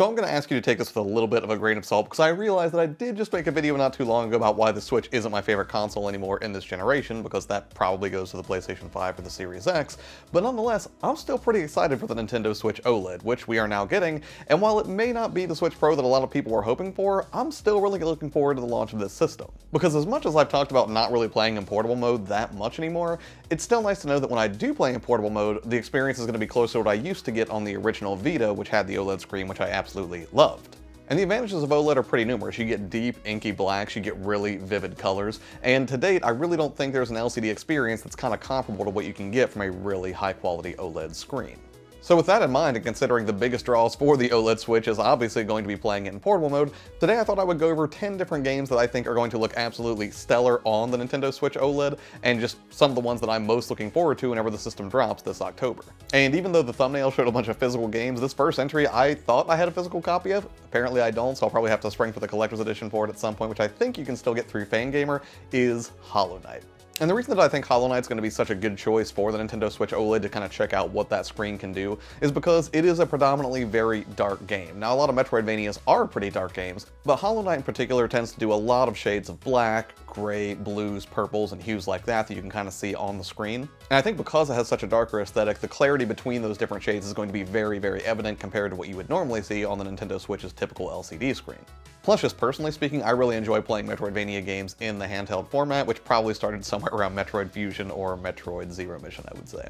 So I'm going to ask you to take this with a little bit of a grain of salt because I realized that I did just make a video not too long ago about why the Switch isn't my favorite console anymore in this generation because that probably goes to the PlayStation 5 or the Series X, but nonetheless, I'm still pretty excited for the Nintendo Switch OLED, which we are now getting, and while it may not be the Switch Pro that a lot of people were hoping for, I'm still really looking forward to the launch of this system. Because as much as I've talked about not really playing in portable mode that much anymore, it's still nice to know that when I do play in portable mode, the experience is going to be closer to what I used to get on the original Vita, which had the OLED screen, which I absolutely loved. And the advantages of OLED are pretty numerous. You get deep, inky blacks, you get really vivid colors, and to date, I really don't think there's an LCD experience that's kind of comparable to what you can get from a really high quality OLED screen. So with that in mind, and considering the biggest draws for the OLED Switch is obviously going to be playing it in portable mode, today I thought I would go over 10 different games that I think are going to look absolutely stellar on the Nintendo Switch OLED, and just some of the ones that I'm most looking forward to whenever the system drops this October. And even though the thumbnail showed a bunch of physical games, this first entry I thought I had a physical copy of. Apparently I don't, so I'll probably have to spring for the collector's edition for it at some point, which I think you can still get through Fangamer, is Hollow Knight. And the reason that I think Hollow Knight's going to be such a good choice for the Nintendo Switch OLED to kind of check out what that screen can do is because it is a predominantly very dark game. Now, a lot of Metroidvanias are pretty dark games, but Hollow Knight in particular tends to do a lot of shades of black, gray, blues, purples, and hues like that that you can kind of see on the screen. And I think because it has such a darker aesthetic, the clarity between those different shades is going to be very, very evident compared to what you would normally see on the Nintendo Switch's typical LCD screen. Plus, just personally speaking, I really enjoy playing Metroidvania games in the handheld format, which probably started somewhere around Metroid Fusion or Metroid Zero Mission, I would say.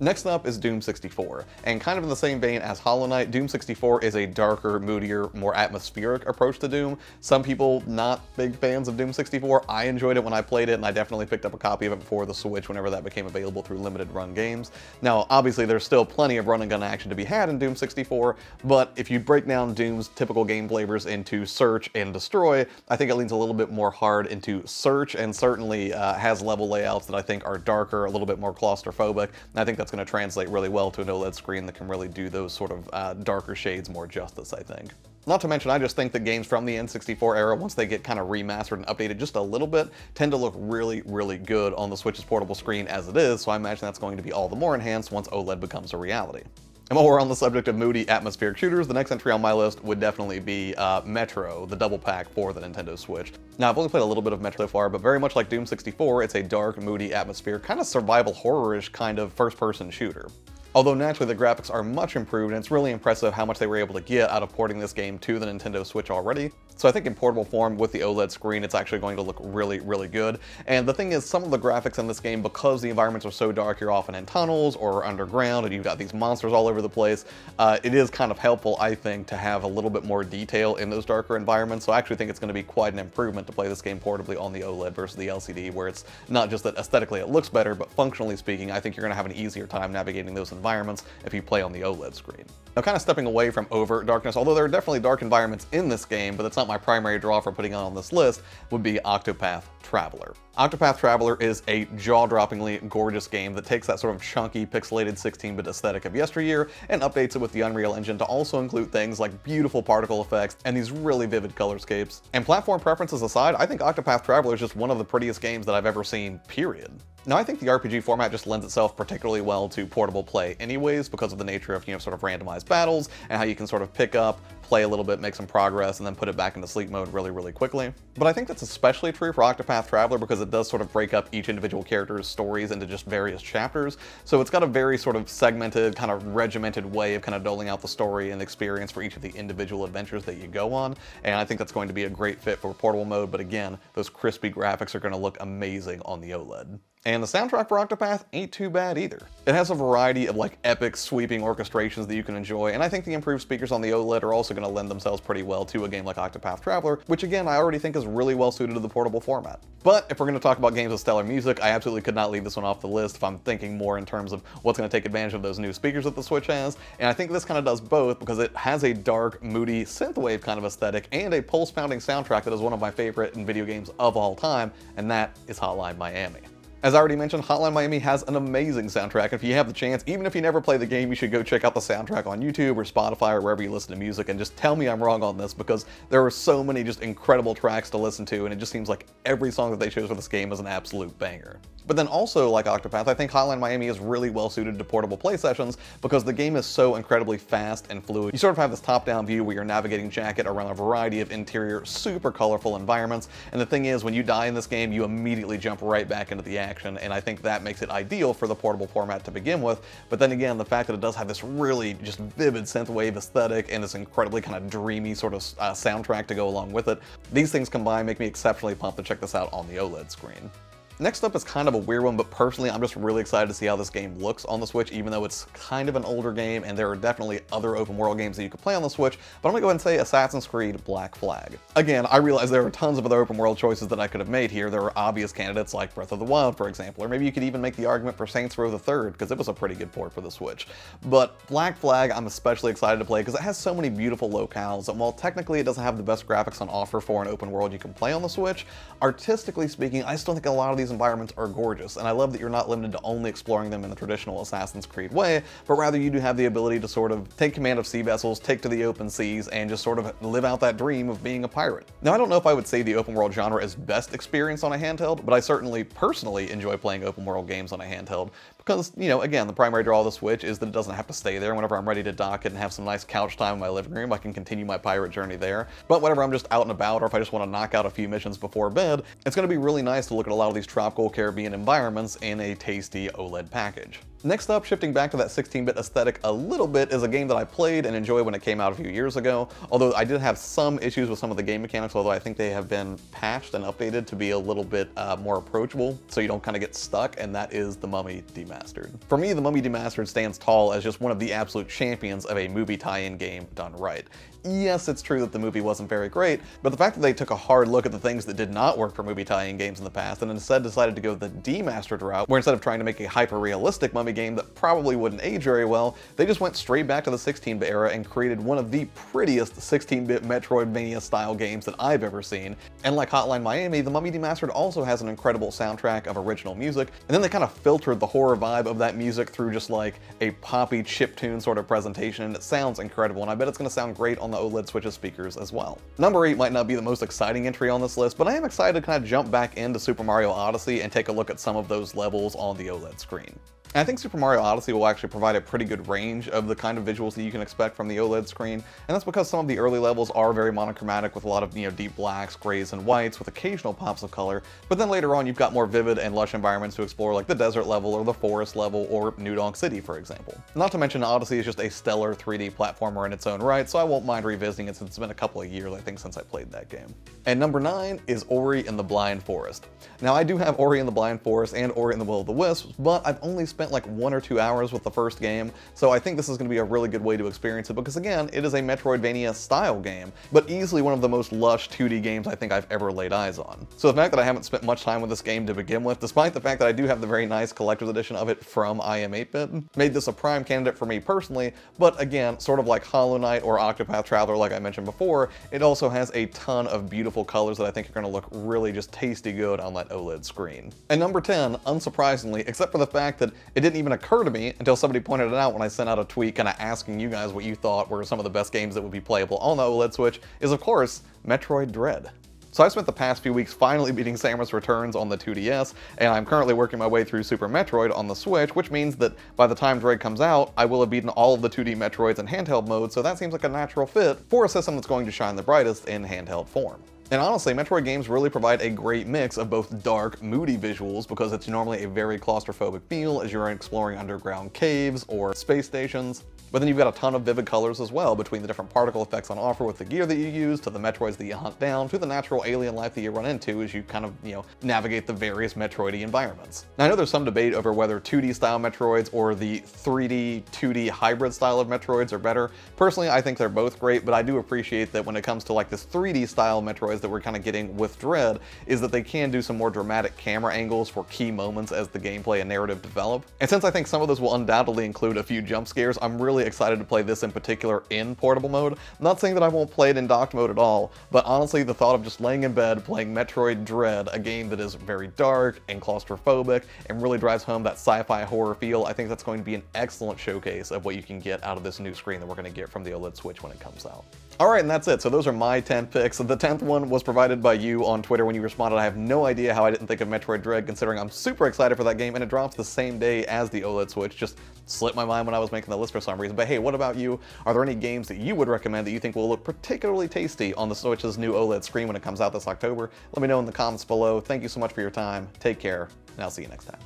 Next up is Doom 64, and kind of in the same vein as Hollow Knight, Doom 64 is a darker, moodier, more atmospheric approach to Doom. Some people not big fans of Doom 64. I enjoyed it when I played it, and I definitely picked up a copy of it before the Switch whenever that became available through limited run games. Now, obviously there's still plenty of run and gun action to be had in Doom 64, but if you break down Doom's typical game flavors into search and destroy, I think it leans a little bit more hard into search and certainly uh, has level layouts that I think are darker, a little bit more claustrophobic, and I think that's that's going to translate really well to an OLED screen that can really do those sort of uh, darker shades more justice, I think. Not to mention, I just think that games from the N64 era, once they get kind of remastered and updated just a little bit, tend to look really, really good on the Switch's portable screen as it is, so I imagine that's going to be all the more enhanced once OLED becomes a reality. And while we're on the subject of moody atmospheric shooters, the next entry on my list would definitely be uh, Metro, the double pack for the Nintendo Switch. Now, I've only played a little bit of Metro so far, but very much like Doom 64, it's a dark, moody atmosphere, kind of survival horror-ish kind of first-person shooter. Although naturally the graphics are much improved, and it's really impressive how much they were able to get out of porting this game to the Nintendo Switch already. So I think in portable form with the OLED screen, it's actually going to look really, really good. And the thing is, some of the graphics in this game, because the environments are so dark, you're often in tunnels or underground, and you've got these monsters all over the place, uh, it is kind of helpful, I think, to have a little bit more detail in those darker environments. So I actually think it's going to be quite an improvement to play this game portably on the OLED versus the LCD, where it's not just that aesthetically it looks better, but functionally speaking, I think you're going to have an easier time navigating those environments if you play on the OLED screen. Now, kind of stepping away from overt darkness, although there are definitely dark environments in this game, but that's not my primary draw for putting it on this list, would be Octopath Traveler. Octopath Traveler is a jaw-droppingly gorgeous game that takes that sort of chunky, pixelated 16-bit aesthetic of yesteryear and updates it with the Unreal Engine to also include things like beautiful particle effects and these really vivid colorscapes. And platform preferences aside, I think Octopath Traveler is just one of the prettiest games that I've ever seen, period. Now, I think the RPG format just lends itself particularly well to portable play anyways because of the nature of, you know, sort of randomized battles and how you can sort of pick up, play a little bit, make some progress, and then put it back into sleep mode really, really quickly. But I think that's especially true for Octopath Traveler because it does sort of break up each individual character's stories into just various chapters. So it's got a very sort of segmented, kind of regimented way of kind of doling out the story and experience for each of the individual adventures that you go on. And I think that's going to be a great fit for portable mode. But again, those crispy graphics are going to look amazing on the OLED. And the soundtrack for Octopath ain't too bad either. It has a variety of like epic sweeping orchestrations that you can enjoy, and I think the improved speakers on the OLED are also going to lend themselves pretty well to a game like Octopath Traveler, which again I already think is really well suited to the portable format. But if we're going to talk about games with stellar music, I absolutely could not leave this one off the list if I'm thinking more in terms of what's going to take advantage of those new speakers that the Switch has, and I think this kind of does both because it has a dark, moody, synthwave kind of aesthetic and a pulse-pounding soundtrack that is one of my favorite in video games of all time, and that is Hotline Miami. As I already mentioned, Hotline Miami has an amazing soundtrack. If you have the chance, even if you never play the game, you should go check out the soundtrack on YouTube or Spotify or wherever you listen to music and just tell me I'm wrong on this because there are so many just incredible tracks to listen to and it just seems like every song that they chose for this game is an absolute banger. But then also, like Octopath, I think Hotline Miami is really well suited to portable play sessions because the game is so incredibly fast and fluid. You sort of have this top-down view where you're navigating Jacket around a variety of interior, super colorful environments, and the thing is, when you die in this game, you immediately jump right back into the action, and I think that makes it ideal for the portable format to begin with. But then again, the fact that it does have this really just vivid synthwave aesthetic and this incredibly kind of dreamy sort of uh, soundtrack to go along with it, these things combined make me exceptionally pumped to check this out on the OLED screen. Next up is kind of a weird one, but personally I'm just really excited to see how this game looks on the Switch, even though it's kind of an older game and there are definitely other open world games that you could play on the Switch, but I'm gonna go ahead and say Assassin's Creed Black Flag. Again, I realize there are tons of other open world choices that I could have made here. There are obvious candidates like Breath of the Wild, for example, or maybe you could even make the argument for Saints Row the Third, because it was a pretty good port for the Switch. But Black Flag I'm especially excited to play because it has so many beautiful locales, and while technically it doesn't have the best graphics on offer for an open world you can play on the Switch, artistically speaking, I still think a lot of these environments are gorgeous and I love that you're not limited to only exploring them in the traditional Assassin's Creed way, but rather you do have the ability to sort of take command of sea vessels, take to the open seas, and just sort of live out that dream of being a pirate. Now, I don't know if I would say the open world genre is best experienced on a handheld, but I certainly personally enjoy playing open world games on a handheld because, you know, again, the primary draw of the Switch is that it doesn't have to stay there. Whenever I'm ready to dock it and have some nice couch time in my living room, I can continue my pirate journey there. But whenever I'm just out and about, or if I just want to knock out a few missions before bed, it's going to be really nice to look at a lot of these tropical Caribbean environments in a tasty OLED package. Next up, shifting back to that 16-bit aesthetic a little bit, is a game that I played and enjoyed when it came out a few years ago, although I did have some issues with some of the game mechanics, although I think they have been patched and updated to be a little bit uh, more approachable, so you don't kind of get stuck, and that is The Mummy Demastered. For me, The Mummy Demastered stands tall as just one of the absolute champions of a movie tie-in game done right yes, it's true that the movie wasn't very great, but the fact that they took a hard look at the things that did not work for movie tie-in games in the past and instead decided to go the demastered route, where instead of trying to make a hyper-realistic mummy game that probably wouldn't age very well, they just went straight back to the 16-bit era and created one of the prettiest 16-bit Metroidvania-style games that I've ever seen. And like Hotline Miami, The Mummy Demastered also has an incredible soundtrack of original music, and then they kind of filtered the horror vibe of that music through just like a poppy chiptune sort of presentation, and it sounds incredible, and I bet it's going to sound great on the OLED Switch's speakers as well. Number 8 might not be the most exciting entry on this list, but I am excited to kind of jump back into Super Mario Odyssey and take a look at some of those levels on the OLED screen. And I think Super Mario Odyssey will actually provide a pretty good range of the kind of visuals that you can expect from the OLED screen, and that's because some of the early levels are very monochromatic with a lot of you know deep blacks, grays, and whites with occasional pops of color, but then later on you've got more vivid and lush environments to explore like the desert level or the forest level or New Donk City for example. Not to mention Odyssey is just a stellar 3D platformer in its own right, so I won't mind revisiting it since it's been a couple of years I think since I played that game. And number 9 is Ori and the Blind Forest. Now I do have Ori and the Blind Forest and Ori and the Will of the Wisps, but I've only spent like one or two hours with the first game, so I think this is going to be a really good way to experience it because again, it is a Metroidvania style game, but easily one of the most lush 2D games I think I've ever laid eyes on. So the fact that I haven't spent much time with this game to begin with, despite the fact that I do have the very nice collector's edition of it from iam8bit, made this a prime candidate for me personally, but again, sort of like Hollow Knight or Octopath Traveler like I mentioned before, it also has a ton of beautiful colors that I think are going to look really just tasty good on that OLED screen. And number 10, unsurprisingly, except for the fact that it didn't even occur to me until somebody pointed it out when I sent out a tweet kind of asking you guys what you thought were some of the best games that would be playable on the OLED Switch, is of course Metroid Dread. So I spent the past few weeks finally beating Samus Returns on the 2DS, and I'm currently working my way through Super Metroid on the Switch, which means that by the time Dread comes out, I will have beaten all of the 2D Metroids in handheld mode, so that seems like a natural fit for a system that's going to shine the brightest in handheld form. And honestly, Metroid games really provide a great mix of both dark, moody visuals because it's normally a very claustrophobic feel as you're exploring underground caves or space stations, but then you've got a ton of vivid colors as well, between the different particle effects on offer with the gear that you use, to the Metroids that you hunt down, to the natural alien life that you run into as you kind of, you know, navigate the various Metroidy environments. Now, I know there's some debate over whether 2D style Metroids or the 3D, 2D hybrid style of Metroids are better. Personally, I think they're both great, but I do appreciate that when it comes to like this 3D style Metroids that we're kind of getting with Dread, is that they can do some more dramatic camera angles for key moments as the gameplay and narrative develop. And since I think some of those will undoubtedly include a few jump scares, I'm really really excited to play this in particular in portable mode. I'm not saying that I won't play it in docked mode at all, but honestly the thought of just laying in bed playing Metroid Dread, a game that is very dark and claustrophobic and really drives home that sci-fi horror feel, I think that's going to be an excellent showcase of what you can get out of this new screen that we're going to get from the OLED Switch when it comes out. Alright, and that's it. So those are my 10 picks. The 10th one was provided by you on Twitter when you responded. I have no idea how I didn't think of Metroid Dread, considering I'm super excited for that game, and it drops the same day as the OLED Switch. Just slipped my mind when I was making the list for some reason. But hey, what about you? Are there any games that you would recommend that you think will look particularly tasty on the Switch's new OLED screen when it comes out this October? Let me know in the comments below. Thank you so much for your time. Take care, and I'll see you next time.